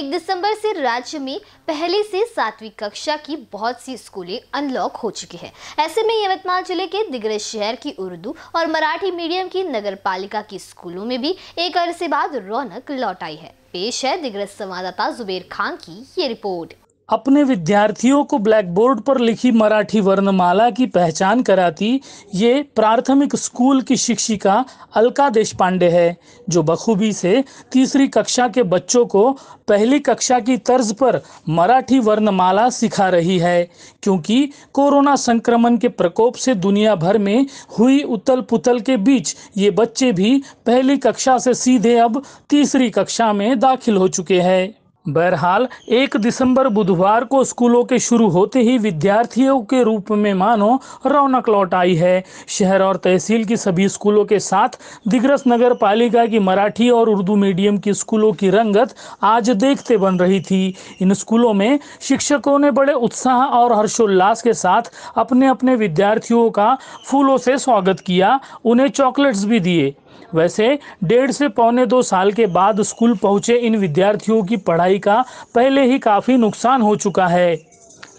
एक दिसंबर से राज्य में पहले से सातवीं कक्षा की बहुत सी स्कूलें अनलॉक हो चुकी हैं। ऐसे में यवतमाल ज़िले के दिग्रज शहर की उर्दू और मराठी मीडियम की नगर पालिका की स्कूलों में भी एक अरसे बाद रौनक लौट आई है। पेश है दिग्रज संवाददाता जुबेर खान की ये रिपोर्ट। अपने विद्यार्थियों को ब्लैक बोर्ड पर लिखी मराठी वर्णमाला की पहचान कराती, ये प्राथमिक स्कूल की शिक्षिका अलका देशपांडे है, जो बखूबी से तीसरी कक्षा के बच्चों को पहली कक्षा की तर्ज पर मराठी वर्णमाला सिखा रही है, क्योंकि कोरोना संक्रमण के प्रकोप से दुनिया भर में हुई उतल पुतल के बीच ये बच्चे भी पहली कक्षा से सीधे अब तीसरी कक्षा में दाखिल हो चुके हैं। बहरहाल, एक दिसंबर बुधवार को स्कूलों के शुरू होते ही विद्यार्थियों के रूप में मानो रौनक लौट आई है। शहर और तहसील की सभी स्कूलों के साथ दिग्रस नगर पालिका की मराठी और उर्दू मीडियम की स्कूलों की रंगत आज देखते बन रही थी। इन स्कूलों में शिक्षकों ने बड़े उत्साह और हर्षोल्लास के साथ अपने अपने विद्यार्थियों का फूलों से स्वागत किया। उन्हें चॉकलेट्स भी दिए। वैसे डेढ़ से पौने दो साल के बाद स्कूल पहुँचे इन विद्यार्थियों की पढ़ाई का पहले ही काफ़ी नुकसान हो चुका है।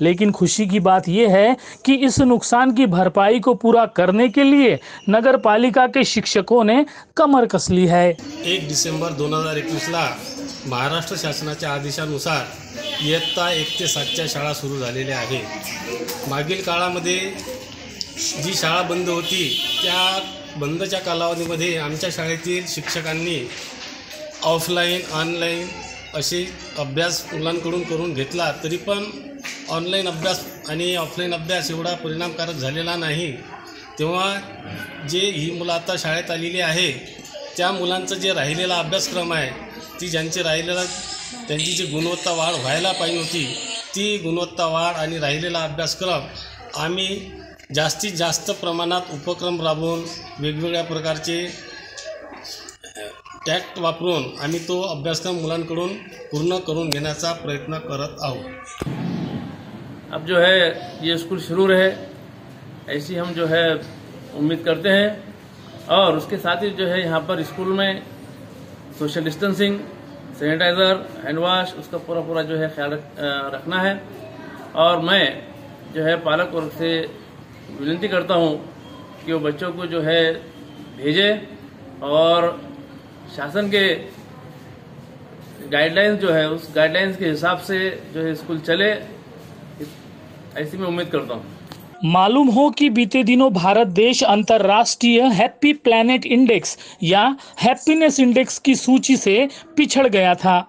लेकिन खुशी की बात यह है कि इस नुकसान की भरपाई को पूरा करने के लिए नगर पालिका के शिक्षकों ने कमर कस ली है। एक डिसेंबर दोन हज़ार एकवीसला महाराष्ट्र शासनाच्या आदेशानुसार इयत्ता एक ते शाळा सुरू झालेल्या आहे मागील जी शाळा बंद होती, त्या बंदच्या कालावधीमध्ये आमच्या शाळेतील शिक्षकांनी ऑफलाईन ऑनलाईन असे अभ्यास मुलांकडून करून घेतला तरी पण ऑनलाईन अभ्यास आणि ऑफलाईन अभ्यास एवढा परिणामकारक झालेला नाही. तेव्हा जे ही मुलं आता शाळेत आलेली आहे त्या मुलांचं जे राहिलेला अभ्यासक्रम आहे ती ज्यांची राहिलेला त्यांची जी गुणवत्ता वाढ व्हायला पाहिजे होती ती गुणवत्ता वाढ आणि राहिलेला अभ्यासक्रम आम्ही जास्तीत जास्त प्रमाणात उपक्रम राबवून वेगवेगळ्या प्रकारचे टॅक्ट वापरून आम्ही तो अभ्यासक्रम मुलांकडून पूर्ण करून घेण्याचा प्रयत्न करत आहोत. अब जो है, ये स्कूल शुरू रहे, ऐसी हम जो है उम्मीद करते हैं। और उसके साथ ही जो है, यहाँ पर स्कूल में social distancing, sanitiser, hand wash, उसका पूरा पूरा जो है ख्याल रखना है। और मैं जो है, पालक वर्ग से विनती करता हूँ कि वो बच्चों को जो है भेजे और शासन के गाइडलाइंस जो है, उस गाइडलाइंस के हिसाब से जो है स्कूल चले ऐसी मैं उम्मीद करता हूँ। मालूम हो कि बीते दिनों भारत देश अंतर्राष्ट्रीय हैप्पी प्लैनेट इंडेक्स या हैप्पीनेस इंडेक्स की सूची से पिछड़ गया था।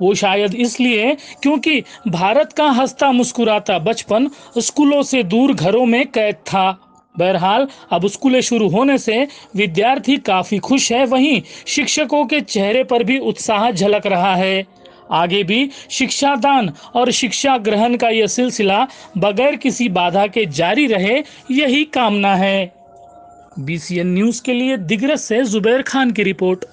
वो शायद इसलिए क्योंकि भारत का हंसता मुस्कुराता बचपन स्कूलों से दूर घरों में कैद था। बहरहाल, अब स्कूलें शुरू होने से विद्यार्थी काफ़ी खुश है। वहीं शिक्षकों के चेहरे पर भी उत्साह झलक रहा है। आगे भी शिक्षा दान और शिक्षा ग्रहण का यह सिलसिला बगैर किसी बाधा के जारी रहे, यही कामना है। बीसीएन न्यूज़ के लिए दिग्रस से जुबैर खान की रिपोर्ट।